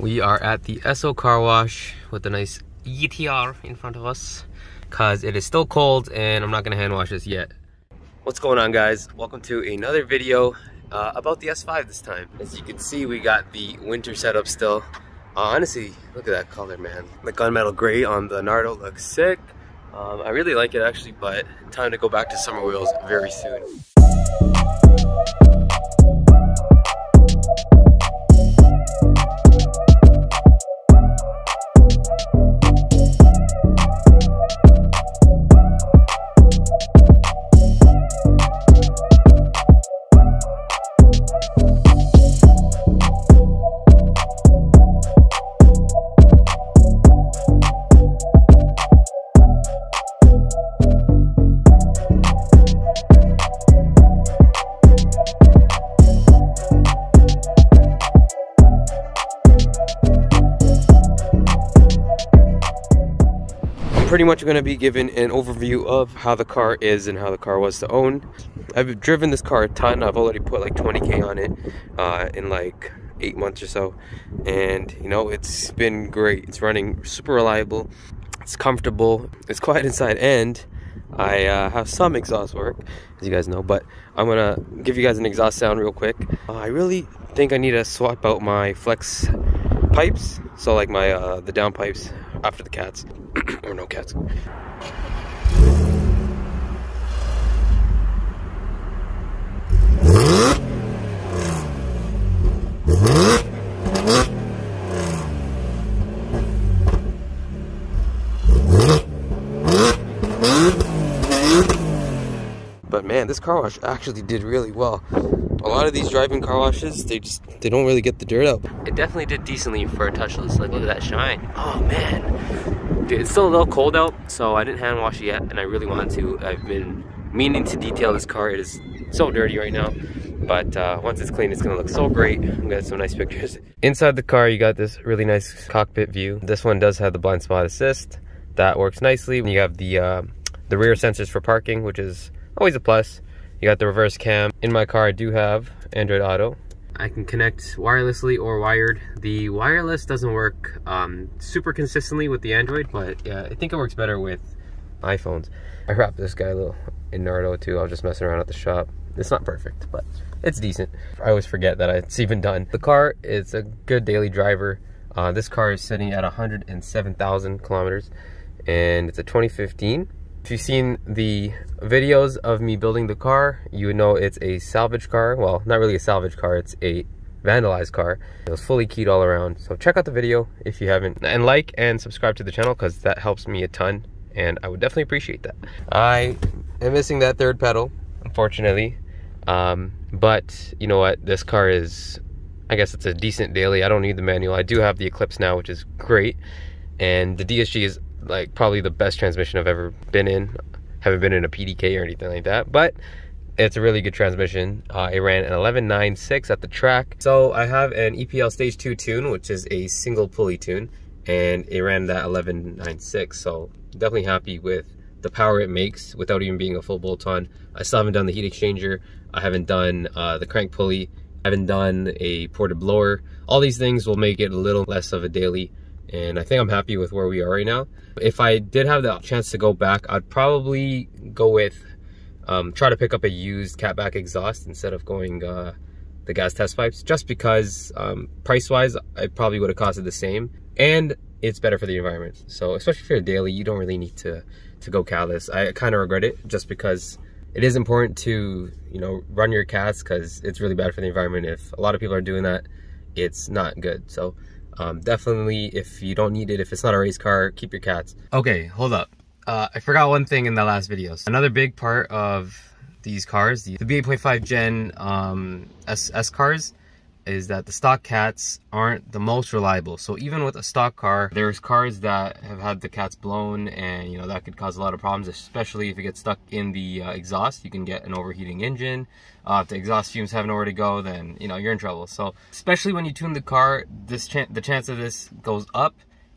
We are at the Esso car wash with a nice ETR in front of us because it is still cold and I'm not gonna hand wash this yet. What's going on guys? Welcome to another video uh, about the S5 this time. As you can see, we got the winter setup still. Uh, honestly, look at that color, man. The gunmetal gray on the Nardo looks sick. Um, I really like it actually, but time to go back to summer wheels very soon. Pretty much going to be given an overview of how the car is and how the car was to own. I've driven this car a ton. I've already put like 20k on it uh, in like eight months or so, and you know it's been great. It's running super reliable. It's comfortable. It's quiet inside, and I uh, have some exhaust work, as you guys know. But I'm gonna give you guys an exhaust sound real quick. Uh, I really think I need to swap out my flex pipes. So like my uh, the down pipes after the cats or no cats. But man, this car wash actually did really well. A lot of these driving car washes, they just they don't really get the dirt out. It definitely did decently for a touchless. Like look at that shine. Oh man. Dude, it's still a little cold out, so I didn't hand wash it yet, and I really wanted to. I've been meaning to detail this car. It is so dirty right now. But uh, once it's clean, it's gonna look so great. I'm gonna have some nice pictures. Inside the car, you got this really nice cockpit view. This one does have the blind spot assist. That works nicely. You have the uh, the rear sensors for parking, which is always a plus. You got the reverse cam. In my car, I do have Android Auto. I can connect wirelessly or wired. The wireless doesn't work um, super consistently with the Android, but yeah, I think it works better with iPhones. I wrapped this guy a little in Nardo too. I was just messing around at the shop. It's not perfect, but it's decent. I always forget that it's even done. The car is a good daily driver. Uh, this car is sitting at 107,000 kilometers and it's a 2015 if you've seen the videos of me building the car, you would know it's a salvage car. Well, not really a salvage car, it's a vandalized car. It was fully keyed all around. So check out the video if you haven't. And like and subscribe to the channel because that helps me a ton. And I would definitely appreciate that. I am missing that third pedal, unfortunately. Um, but you know what? This car is, I guess it's a decent daily. I don't need the manual. I do have the Eclipse now, which is great. And the DSG is like probably the best transmission I've ever been in. Haven't been in a PDK or anything like that, but it's a really good transmission. Uh, it ran an 11.96 at the track. So I have an EPL Stage 2 tune, which is a single pulley tune, and it ran that 11.96. So definitely happy with the power it makes without even being a full bolt-on. I still haven't done the heat exchanger. I haven't done uh, the crank pulley. I haven't done a ported blower. All these things will make it a little less of a daily and I think I'm happy with where we are right now. If I did have the chance to go back, I'd probably go with, um, try to pick up a used catback exhaust instead of going uh, the gas test pipes, just because um, price-wise, it probably would have costed the same, and it's better for the environment. So especially for a daily, you don't really need to, to go catless. I kind of regret it just because it is important to, you know, run your cats because it's really bad for the environment. If a lot of people are doing that, it's not good. So um, definitely, if you don't need it, if it's not a race car, keep your cats. Okay, hold up. Uh, I forgot one thing in the last video. So another big part of these cars, the, the B8.5 Gen um, S, S cars, is that the stock cats aren't the most reliable. So even with a stock car, there's cars that have had the cats blown and you know that could cause a lot of problems, especially if it gets stuck in the uh, exhaust. You can get an overheating engine. Uh, if the exhaust fumes have nowhere to go, then you know you're in trouble. So especially when you tune the car, this the chance of this goes up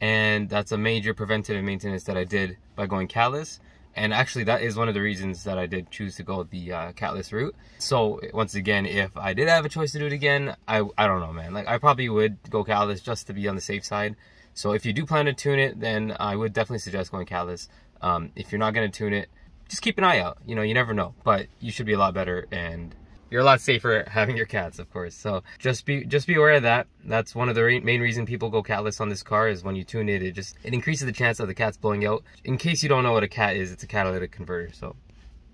and that's a major preventative maintenance that I did by going catless And actually, that is one of the reasons that I did choose to go the uh, catless route. So once again, if I did have a choice to do it again, I I don't know, man. Like I probably would go catless just to be on the safe side. So if you do plan to tune it, then I would definitely suggest going catless. Um, if you're not gonna tune it, just keep an eye out. You know, you never know, but you should be a lot better and you're a lot safer having your cats, of course. So just be just be aware of that. That's one of the re main reason people go catless on this car is when you tune it, it just it increases the chance of the cat's blowing out. In case you don't know what a cat is, it's a catalytic converter. So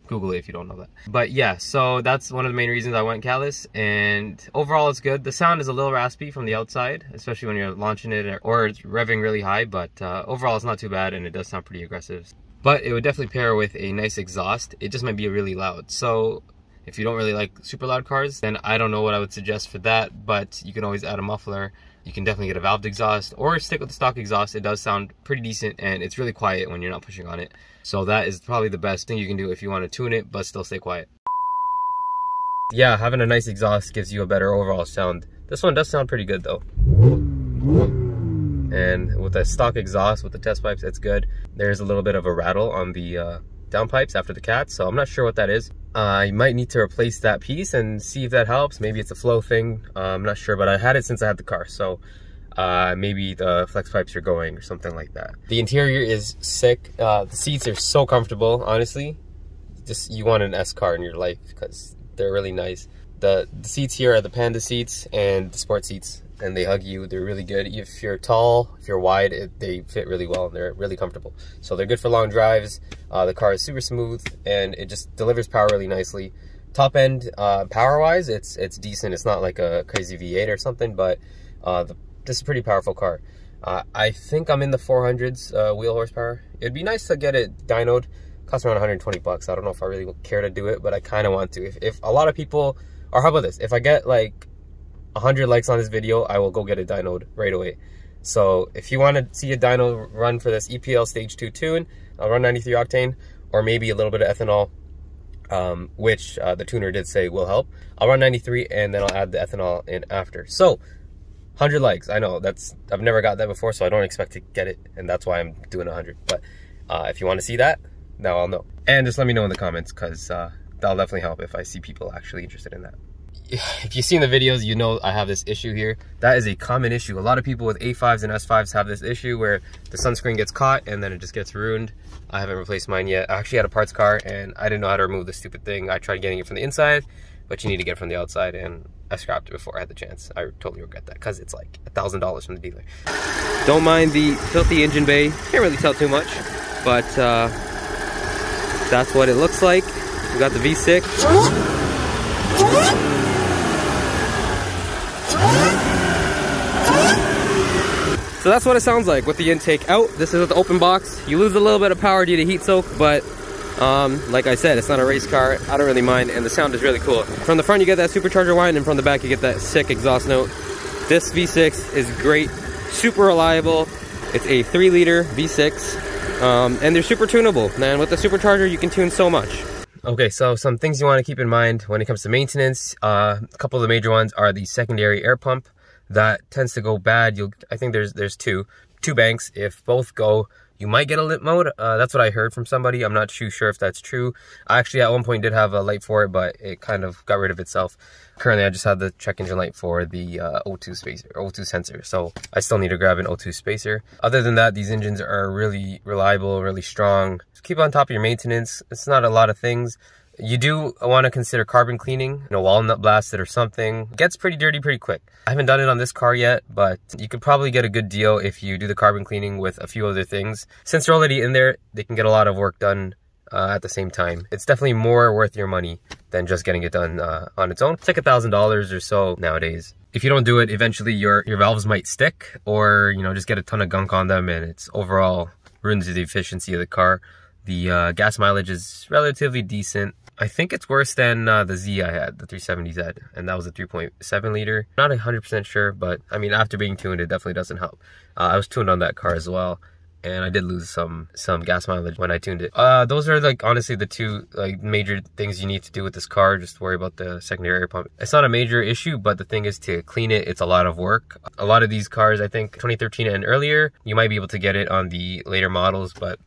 Google it if you don't know that. But yeah, so that's one of the main reasons I went catless. And overall, it's good. The sound is a little raspy from the outside, especially when you're launching it or it's revving really high. But uh, overall, it's not too bad, and it does sound pretty aggressive. But it would definitely pair with a nice exhaust. It just might be really loud. So if you don't really like super loud cars, then I don't know what I would suggest for that, but you can always add a muffler. You can definitely get a valved exhaust or stick with the stock exhaust. It does sound pretty decent and it's really quiet when you're not pushing on it. So that is probably the best thing you can do if you want to tune it, but still stay quiet. Yeah, having a nice exhaust gives you a better overall sound. This one does sound pretty good though. And with the stock exhaust, with the test pipes, it's good. There's a little bit of a rattle on the uh, downpipes after the cat, so I'm not sure what that is. You might need to replace that piece and see if that helps. Maybe it's a flow thing. Uh, I'm not sure, but I had it since I had the car, so uh, maybe the flex pipes are going or something like that. The interior is sick. Uh, the seats are so comfortable, honestly. Just you want an S car in your life because they're really nice. The, the seats here are the Panda seats and the sport seats and they hug you. They're really good. If you're tall, if you're wide, it, they fit really well and they're really comfortable. So they're good for long drives. Uh, the car is super smooth and it just delivers power really nicely. Top end, uh, power wise, it's it's decent. It's not like a crazy V8 or something, but uh, the, this is a pretty powerful car. Uh, I think I'm in the 400s uh, wheel horsepower. It'd be nice to get it dynoed. Costs around 120 bucks. I don't know if I really care to do it, but I kind of want to. If, if a lot of people, or how about this? If I get like 100 likes on this video, I will go get a dyno right away. So if you want to see a dyno run for this EPL Stage 2 tune, I'll run 93 octane or maybe a little bit of ethanol, um, which uh, the tuner did say will help. I'll run 93 and then I'll add the ethanol in after. So 100 likes, I know that's I've never got that before, so I don't expect to get it, and that's why I'm doing 100. But uh, if you want to see that, now I'll know. And just let me know in the comments because uh, that'll definitely help if I see people actually interested in that if you've seen the videos, you know I have this issue here. That is a common issue. A lot of people with A5s and S5s have this issue where the sunscreen gets caught and then it just gets ruined. I haven't replaced mine yet. I actually had a parts car and I didn't know how to remove this stupid thing. I tried getting it from the inside, but you need to get it from the outside and I scrapped it before I had the chance. I totally regret that because it's like a $1,000 from the dealer. Don't mind the filthy engine bay. Can't really tell too much, but uh, that's what it looks like. We got the V6. So that's what it sounds like with the intake out. This is the open box. You lose a little bit of power due to heat soak, but um, like I said, it's not a race car. I don't really mind, and the sound is really cool. From the front, you get that supercharger whine, and from the back, you get that sick exhaust note. This V6 is great, super reliable. It's a three liter V6, um, and they're super tunable. And with the supercharger, you can tune so much. Okay, so some things you want to keep in mind when it comes to maintenance. Uh, a couple of the major ones are the secondary air pump that tends to go bad. You'll, I think there's there's two two banks. If both go, you might get a limp mode. Uh, that's what I heard from somebody. I'm not too sure if that's true. I actually at one point did have a light for it, but it kind of got rid of itself. Currently, I just have the check engine light for the uh, O2 spacer, O2 sensor. So I still need to grab an O2 spacer. Other than that, these engines are really reliable, really strong. Just keep on top of your maintenance. It's not a lot of things. You do want to consider carbon cleaning, you know, walnut blasted or something. It gets pretty dirty pretty quick. I haven't done it on this car yet, but you could probably get a good deal if you do the carbon cleaning with a few other things. Since they're already in there, they can get a lot of work done uh, at the same time. It's definitely more worth your money than just getting it done uh, on its own. It's like a thousand dollars or so nowadays. If you don't do it, eventually your, your valves might stick or, you know, just get a ton of gunk on them and it's overall ruins the efficiency of the car. The uh, gas mileage is relatively decent. I think it's worse than uh, the Z I had, the 370Z, and that was a 3.7 liter. Not 100% sure, but I mean, after being tuned, it definitely doesn't help. Uh, I was tuned on that car as well, and I did lose some some gas mileage when I tuned it. Uh, those are like honestly the two like major things you need to do with this car. Just worry about the secondary air pump. It's not a major issue, but the thing is to clean it. It's a lot of work. A lot of these cars, I think 2013 and earlier, you might be able to get it on the later models, but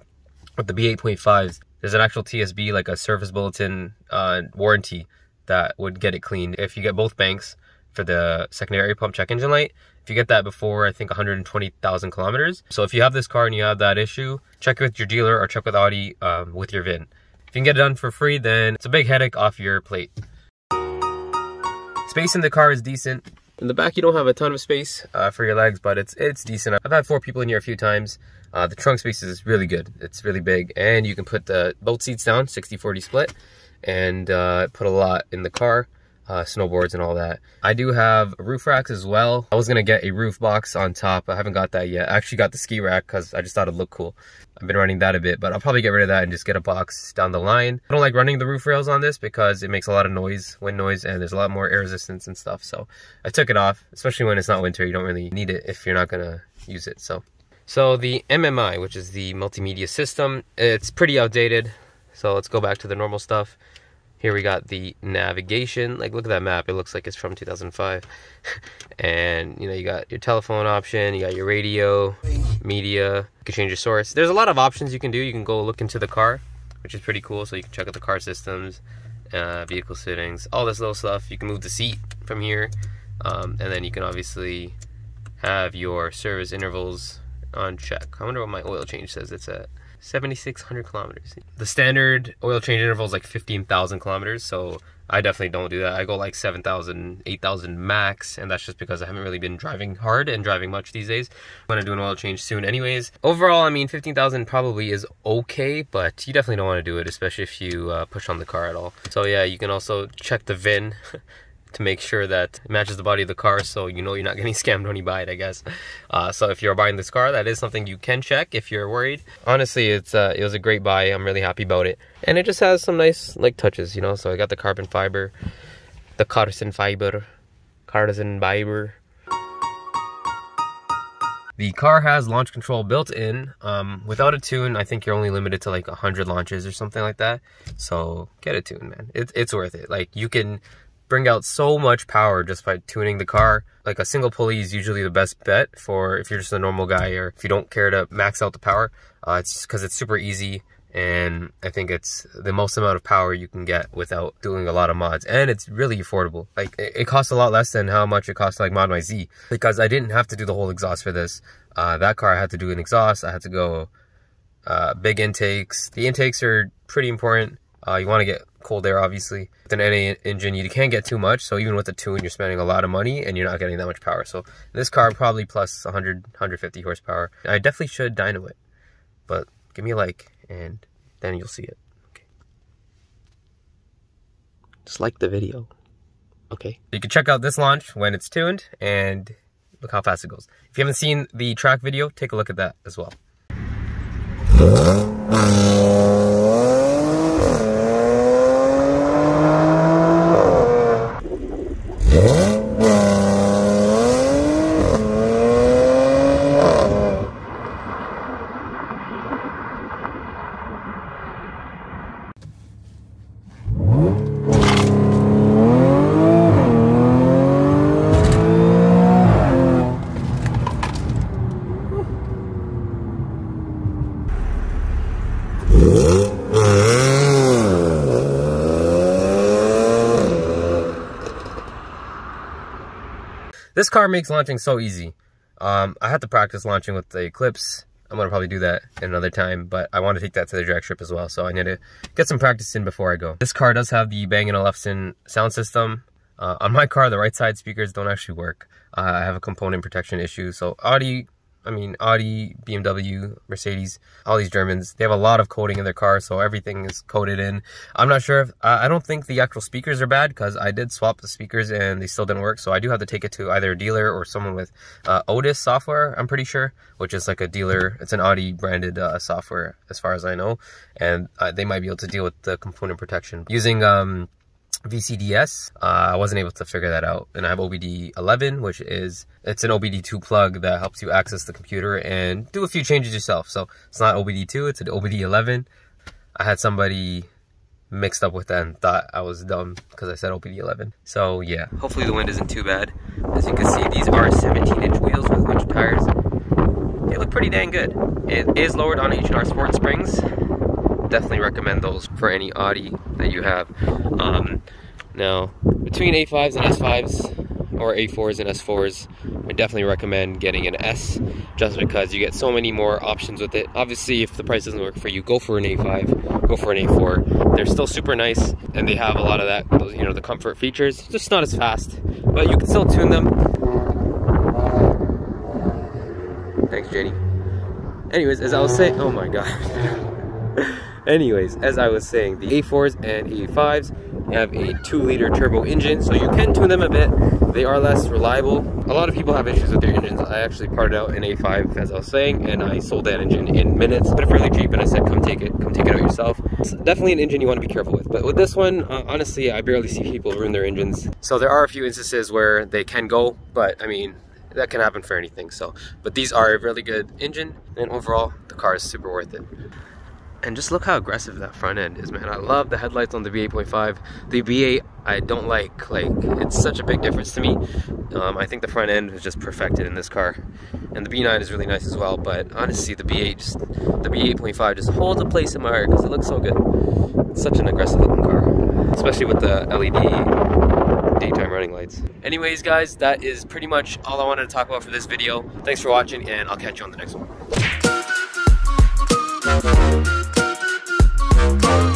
with the B8.5s, there's an actual TSB, like a service bulletin uh, warranty that would get it cleaned. If you get both banks for the secondary pump check engine light, if you get that before, I think 120,000 kilometers. So if you have this car and you have that issue, check with your dealer or check with Audi um, with your VIN. If you can get it done for free, then it's a big headache off your plate. Space in the car is decent. In the back, you don't have a ton of space uh, for your legs, but it's it's decent. I've had four people in here a few times. Uh, the trunk space is really good. It's really big, and you can put the both seats down, 60-40 split, and uh, put a lot in the car uh, snowboards and all that. I do have roof racks as well. I was gonna get a roof box on top. I haven't got that yet. I actually got the ski rack because I just thought it'd look cool. I've been running that a bit, but I'll probably get rid of that and just get a box down the line. I don't like running the roof rails on this because it makes a lot of noise, wind noise, and there's a lot more air resistance and stuff. So I took it off, especially when it's not winter. You don't really need it if you're not gonna use it. So, so the MMI, which is the multimedia system, it's pretty outdated. So let's go back to the normal stuff. Here we got the navigation. Like, look at that map. It looks like it's from 2005. and, you know, you got your telephone option, you got your radio, media. You can change your source. There's a lot of options you can do. You can go look into the car, which is pretty cool. So you can check out the car systems, uh, vehicle settings, all this little stuff. You can move the seat from here. Um, and then you can obviously have your service intervals on check. I wonder what my oil change says it's at. 7,600 kilometers. The standard oil change interval is like 15,000 kilometers, so I definitely don't do that. I go like 7,000, 8,000 max, and that's just because I haven't really been driving hard and driving much these days. I'm gonna do an oil change soon anyways. Overall, I mean, 15,000 probably is okay, but you definitely don't wanna do it, especially if you uh, push on the car at all. So yeah, you can also check the VIN. to make sure that it matches the body of the car so you know you're not getting scammed when you buy it I guess uh, so if you're buying this car that is something you can check if you're worried honestly it's uh, it was a great buy I'm really happy about it and it just has some nice like touches you know so I got the carbon fiber the carbon fiber carbon fiber the car has launch control built in. Um, without a tune, I think you're only limited to like 100 launches or something like that. So get a tune, man. It, it's worth it. Like you can bring out so much power just by tuning the car. Like a single pulley is usually the best bet for if you're just a normal guy or if you don't care to max out the power. Uh, it's because it's super easy and I think it's the most amount of power you can get without doing a lot of mods. And it's really affordable. Like, it, costs a lot less than how much it costs like mod my Z. Because I didn't have to do the whole exhaust for this. Uh, that car I had to do an exhaust. I had to go uh, big intakes. The intakes are pretty important. Uh, you want to get cold air, obviously. With an NA engine, you can't get too much. So even with the tune, you're spending a lot of money and you're not getting that much power. So this car probably plus 100, 150 horsepower. I definitely should dyno it, but give me a like and then you'll see it. Okay. Just like the video. Okay. You can check out this launch when it's tuned and look how fast it goes. If you haven't seen the track video, take a look at that as well. This car makes launching so easy. Um, I had to practice launching with the Eclipse. I'm gonna probably do that another time, but I want to take that to the drag strip as well, so I need to get some practice in before I go. This car does have the Bang & Olufsen sound system. Uh, on my car, the right side speakers don't actually work. Uh, I have a component protection issue, so Audi I mean, Audi, BMW, Mercedes, all these Germans, they have a lot of coding in their cars, so everything is coded in. I'm not sure if, I don't think the actual speakers are bad because I did swap the speakers and they still didn't work, so I do have to take it to either a dealer or someone with uh, ODIS software, I'm pretty sure, which is like a dealer, it's an Audi branded uh, software as far as I know, and uh, they might be able to deal with the component protection. Using um, VCDS. Uh, I wasn't able to figure that out. And I have OBD11, which is, it's an OBD2 plug that helps you access the computer and do a few changes yourself. So it's not OBD2, it's an OBD11. I had somebody mixed up with that and thought I was dumb because I said OBD11. So yeah, hopefully the wind isn't too bad. As you can see, these are 17 inch wheels with of tires. They look pretty dang good. It is lowered on H&R Sport Springs definitely recommend those for any Audi that you have. Um, now, between A5s and S5s, or A4s and S4s, I definitely recommend getting an S just because you get so many more options with it. Obviously, if the price doesn't work for you, go for an A5, go for an A4. They're still super nice and they have a lot of that, you know, the comfort features. Just not as fast, but you can still tune them. Thanks, Jenny. Anyways, as I was saying, oh my god. Anyways, as I was saying, the A4s and A5s have a 2 liter turbo engine, so you can tune them a bit. They are less reliable. A lot of people have issues with their engines. I actually parted out an A5, as I was saying, and I sold that engine in minutes, but fairly cheap, and I said, come take it, come take it out yourself. It's definitely an engine you want to be careful with, but with this one, uh, honestly, I barely see people ruin their engines. So there are a few instances where they can go, but I mean, that can happen for anything, so. But these are a really good engine, and overall, the car is super worth it. And just look how aggressive that front end is, man. I love the headlights on the B8.5. The V8, I don't like. Like, it's such a big difference to me. Um, I think the front end is just perfected in this car. And the B9 is really nice as well, but honestly, the B8 just, the B8.5 just holds a place in my heart because it looks so good. It's such an aggressive looking car, especially with the LED daytime running lights. Anyways, guys, that is pretty much all I wanted to talk about for this video. Thanks for watching, and I'll catch you on the next one. Oh,